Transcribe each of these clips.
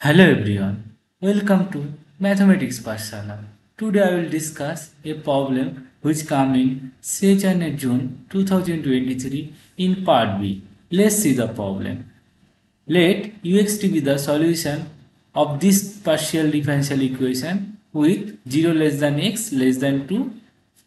Hello everyone, welcome to Mathematics Pathshala. Today I will discuss a problem which came in 2nd June 2023 in part B. Let's see the problem. Let uxt be the solution of this partial differential equation with 0 less than x less than 2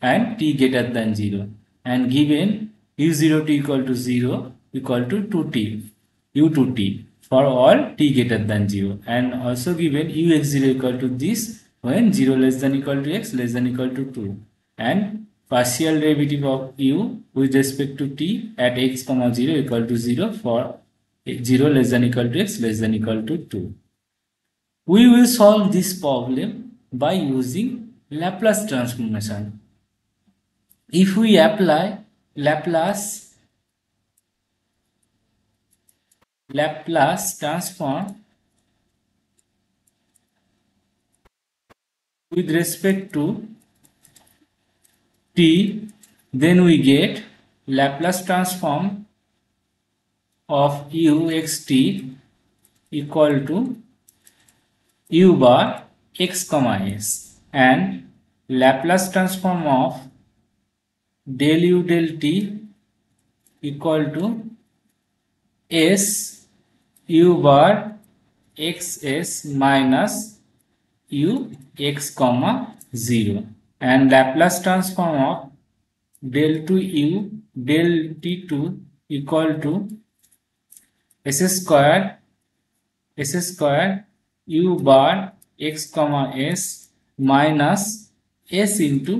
and t greater than 0 and given u0 t equal to 0 equal to 2t u2t for all t greater than 0 and also given ux0 equal to this when 0 less than equal to x less than equal to 2 and partial derivative of u with respect to t at x comma 0 equal to 0 for 0 less than equal to x less than equal to 2. We will solve this problem by using Laplace transformation. If we apply Laplace Laplace transform with respect to t then we get Laplace transform of u x t equal to u bar x comma s and Laplace transform of del u del t equal to s u bar xs minus u x comma 0 and Laplace transform of del to u del t2 equal to s square s square u bar x comma s minus s into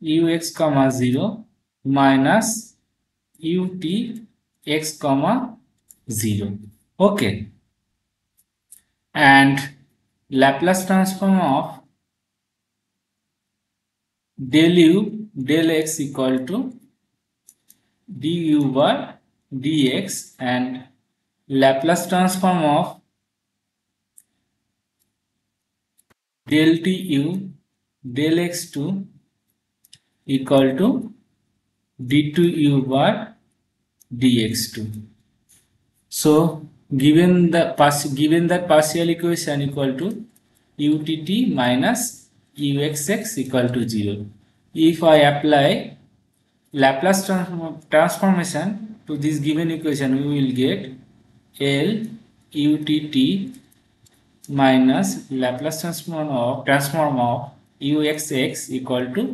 ux comma 0 minus ut x comma 0 okay. And Laplace transform of del u del x equal to du by dx and Laplace transform of del tu del x2 equal to d2u by dx2 so given the given that partial equation equal to utt minus uxx equal to 0 if i apply laplace transform transformation to this given equation we will get l utt minus laplace transform of transform of uxx equal to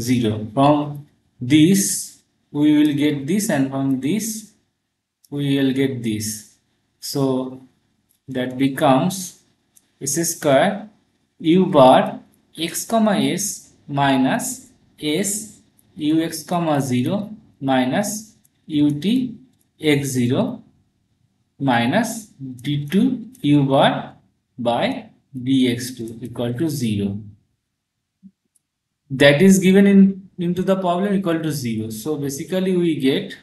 0 from this we will get this and from this we will get this. So that becomes s square u bar x comma s minus s ux comma 0 minus ut x0 minus d2 u bar by dx2 equal to 0 that is given in into the problem equal to 0 so basically we get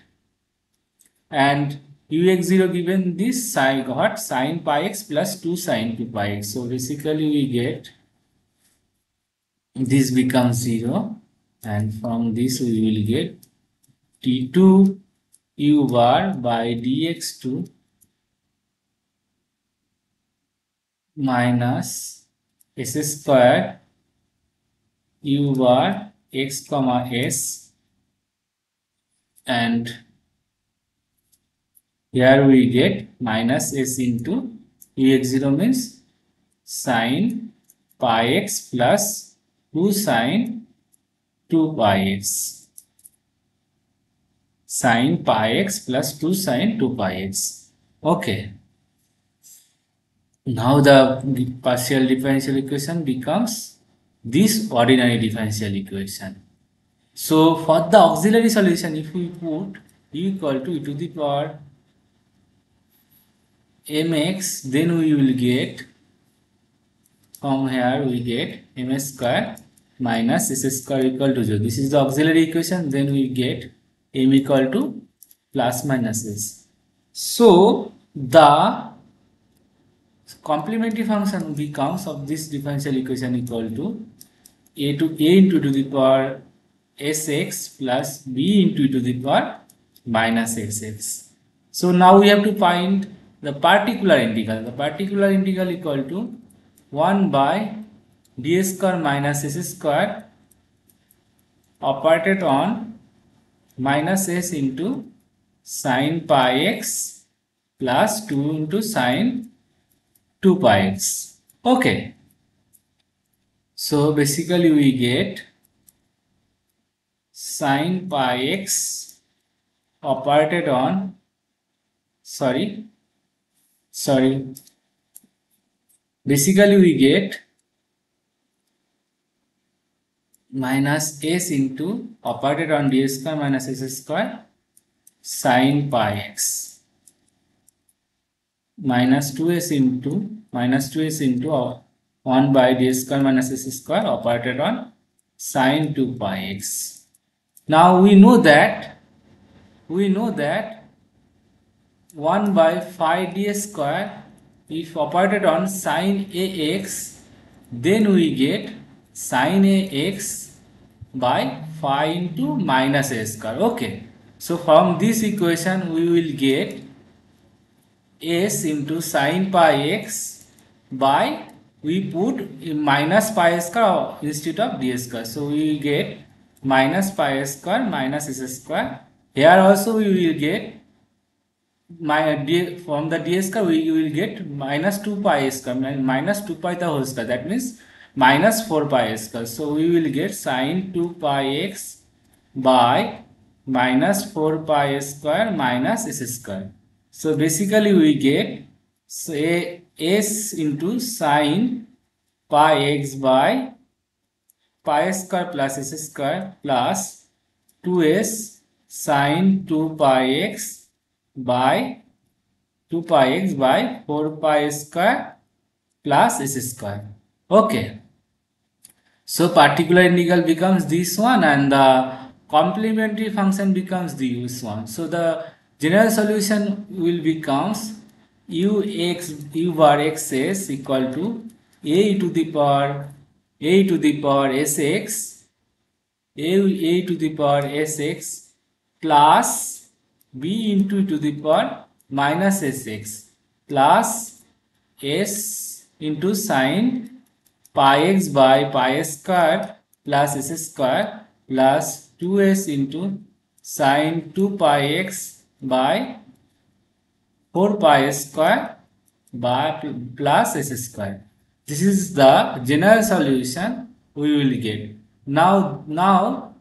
and ux0 given this sine got sine pi x plus 2 sine 2 pi x. So basically we get this becomes 0 and from this we will get t2 u bar by dx2 minus s square u bar x comma s and here we get minus s into ux0 means sine pi x plus 2 sine 2 pi x. Sine pi x plus 2 sine 2 pi x. Okay. Now the partial differential equation becomes this ordinary differential equation. So for the auxiliary solution if we put equal to e to the power mx then we will get from here we get ms square minus s square equal to 0 this is the auxiliary equation then we get m equal to plus minus s. So the complementary function becomes of this differential equation equal to a to a into to the power sx plus b into to the power minus sx so now we have to find the particular integral. The particular integral equal to 1 by d square minus s square operated on minus s into sine pi x plus 2 into sine 2 pi x. Okay. So basically we get sine pi x operated on sorry sorry basically we get minus s into operated on d square minus s square sine pi x minus 2s into minus 2s into uh, 1 by d square minus s square operated on sine 2 pi x. Now we know that we know that 1 by phi d square. If operated on sine ax then we get sine ax by phi into minus a square. Okay. So from this equation we will get s into sine pi x by we put minus pi square instead of d square. So we will get minus pi square minus s square. Here also we will get my d from the d square we you will get minus 2 pi square minus 2 pi the whole square that means minus 4 pi square so we will get sine 2 pi x by minus 4 pi square minus s square so basically we get say s into sine pi x by pi square plus s square plus 2s sine 2 pi x by 2 pi x by 4 pi square plus s square. Okay. So particular integral becomes this one and the complementary function becomes this one. So the general solution will becomes u x u bar x s equal to a to the power a to the power sx a, a to the power sx plus b into to the power minus sx plus s into sine pi x by pi s square plus s square plus 2s into sine 2 pi x by 4 pi square by plus s square. This is the general solution we will get. Now, now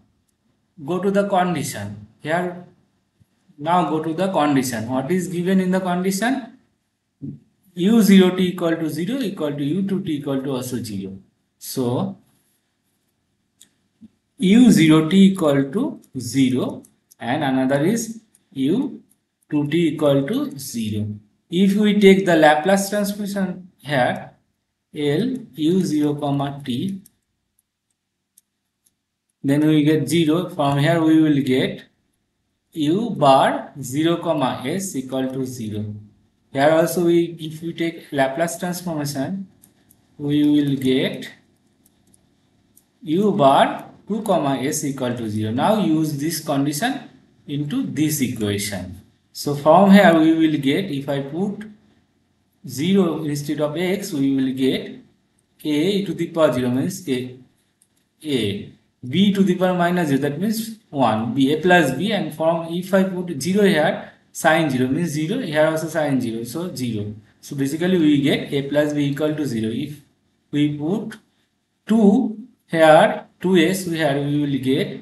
go to the condition. Here, now go to the condition. What is given in the condition? u0 t equal to 0 equal to u2 t equal to also 0. So, u0 t equal to 0 and another is u 2t equal to 0. If we take the Laplace transformation here, L u0 comma t, then we get 0. From here we will get u bar 0 comma s equal to 0. Here also we, if we take Laplace transformation, we will get u bar 2 comma s equal to 0. Now use this condition into this equation. So from here we will get if I put 0 instead of x we will get a to the power 0 means a a b to the power minus 0 that means 1 b a plus b and from if I put 0 here sine 0 means 0 here also sine 0 so 0 so basically we get a plus b equal to 0 if we put 2 here 2s here we will get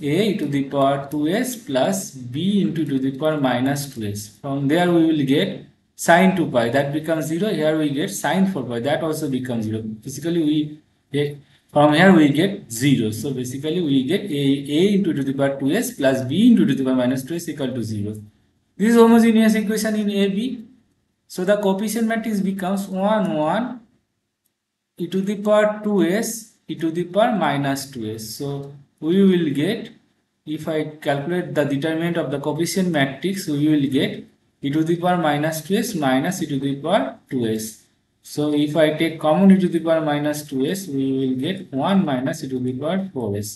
a to the power 2s plus b into to the power minus 2s. From there we will get sine 2 pi that becomes 0. Here we get sine 4 pi that also becomes 0. Basically we get from here we get 0. So basically we get a, a into to the power 2s plus b into to the power minus 2s equal to 0. This is homogeneous equation in AB. So the coefficient matrix becomes 1 1 e to the power 2s e to the power minus 2s. So we will get if I calculate the determinant of the coefficient matrix we will get e to the power minus 2s minus e to the power 2s so if I take common e to the power minus 2s we will get 1 minus e to the power 4s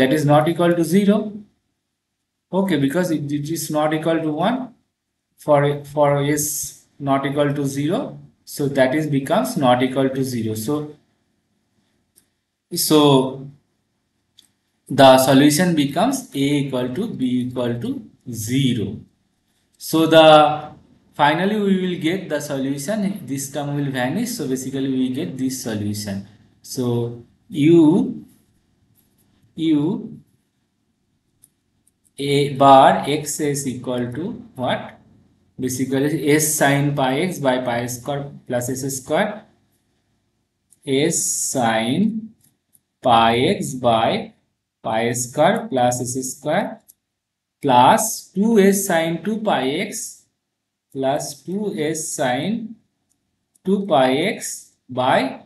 that is not equal to 0 okay because it, it is not equal to 1 for for s not equal to 0 so that is becomes not equal to 0 so so the solution becomes a equal to b equal to 0 so the finally we will get the solution. This term will vanish. So basically we get this solution. So u u a bar x is equal to what? Basically s sine pi x by pi square plus s square. S sine pi x by pi square plus s square plus 2s sine 2 pi x plus 2s sine 2 pi x by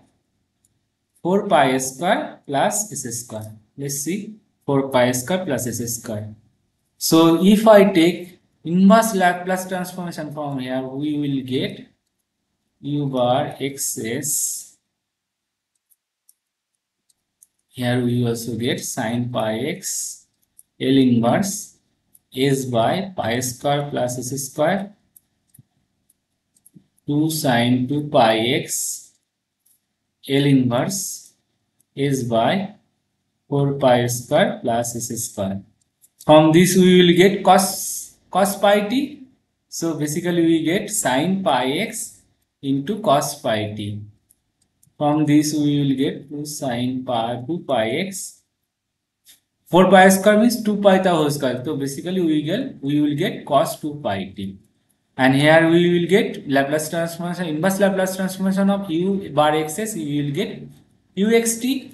4 pi square plus s square. Let's see 4 pi square plus s square. So if I take inverse Laplace transformation from here, we will get u bar xs here we also get sine pi x L inverse s by pi square plus s square 2 sine 2 pi x L inverse is by 4 pi square plus s square. From this we will get cos cos pi t. So basically we get sine pi x into cos pi t. From this we will get 2 sine pi 2 pi x. 4 pi square means 2 pi the square. So basically we get we will get cos 2 pi t. And here we will get Laplace transformation, inverse Laplace transformation of u bar xs, we will get uxt.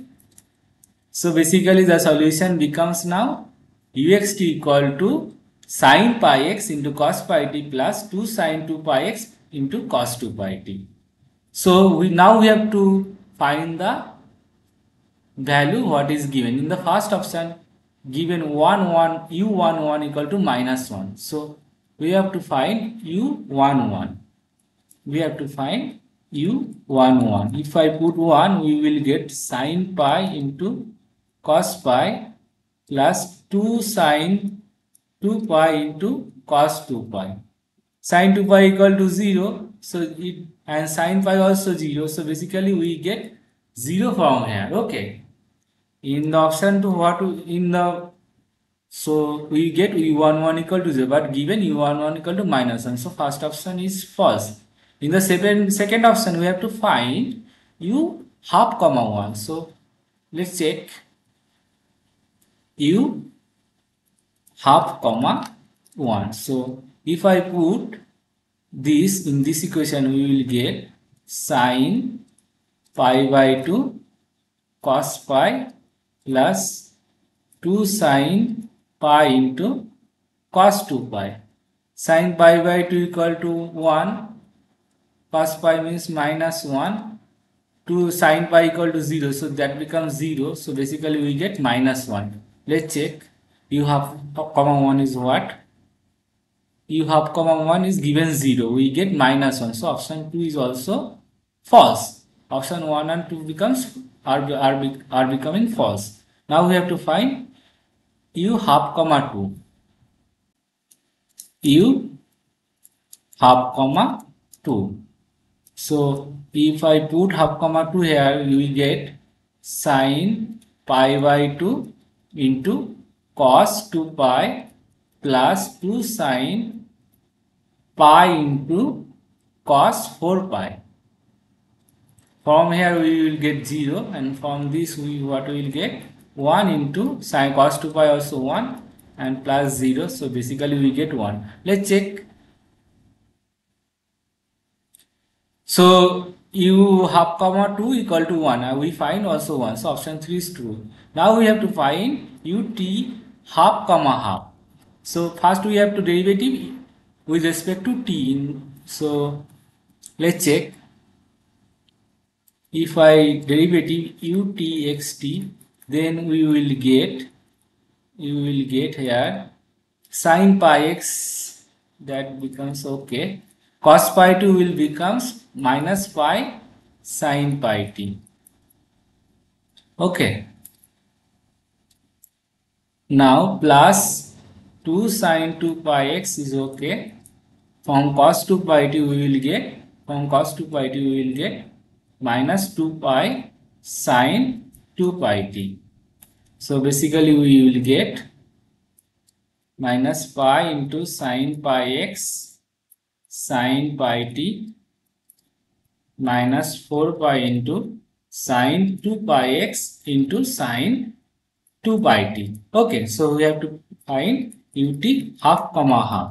So basically the solution becomes now uxt equal to sine pi x into cos pi t plus 2 sine 2 pi x into cos 2 pi t. So we now we have to find the value what is given in the first option given 1 1 u 1 1 equal to minus 1 so we have to find u 1 1 we have to find u 1 1 if i put 1 we will get sine pi into cos pi plus 2 sine 2 pi into cos 2 pi. Sine 2 pi equal to 0 so it and sine pi also 0 so basically we get 0 from here. Okay. In the option to what in the so we get u11 equal to 0 but given u11 equal to minus 1 so first option is false. In the second second option we have to find u half comma 1 so let's check. u half comma 1 so if i put this in this equation we will get sine pi by 2 cos pi plus 2 sine pi into cos 2 pi. Sine pi by 2 equal to 1. Cos pi means minus 1. 2 sine pi equal to 0. So that becomes 0. So basically we get minus 1. Let's check. You have comma 1 is what? You have comma 1 is given 0 we get minus 1 so option 2 is also false option 1 and 2 becomes are, are, are becoming false now we have to find u half comma 2 u half comma 2 so if i put half comma 2 here you will get sine pi by 2 into cos 2 pi plus 2 sine pi into cos 4 pi. From here we will get 0 and from this we what we will get 1 into sine cos 2 pi also 1 and plus 0 so basically we get 1. Let's check. So u half comma 2 equal to 1 uh, we find also 1 so option 3 is true. Now we have to find ut half comma half. So first we have to derivative with respect to t in so let's check if I derivative u t x t then we will get you will get here sine pi x that becomes okay. Cos pi 2 will becomes minus pi sine pi t. Okay. Now plus 2 sine 2 pi x is okay. From cos 2 pi t we will get from cos 2 pi t we will get minus 2 pi sine 2 pi t so basically we will get minus pi into sine pi x sine pi t minus 4 pi into sine 2 pi x into sine 2 pi t. Okay so we have to find ut half comma half.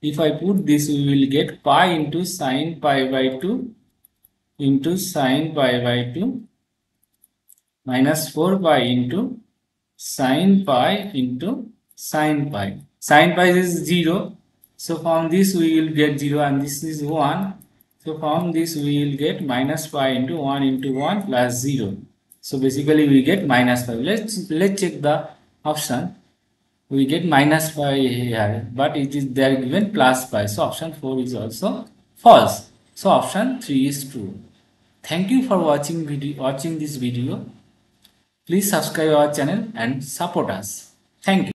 If I put this, we will get pi into sine pi by 2 into sine pi by 2 minus 4 pi into sine pi into sine pi. Sine pi is 0. So from this we will get 0 and this is 1. So from this we will get minus pi into 1 into 1 plus 0. So basically we get minus 5. Let's, let's check the option we get minus pi here but it is there given plus pi so option 4 is also false so option 3 is true thank you for watching video watching this video please subscribe our channel and support us. Thank you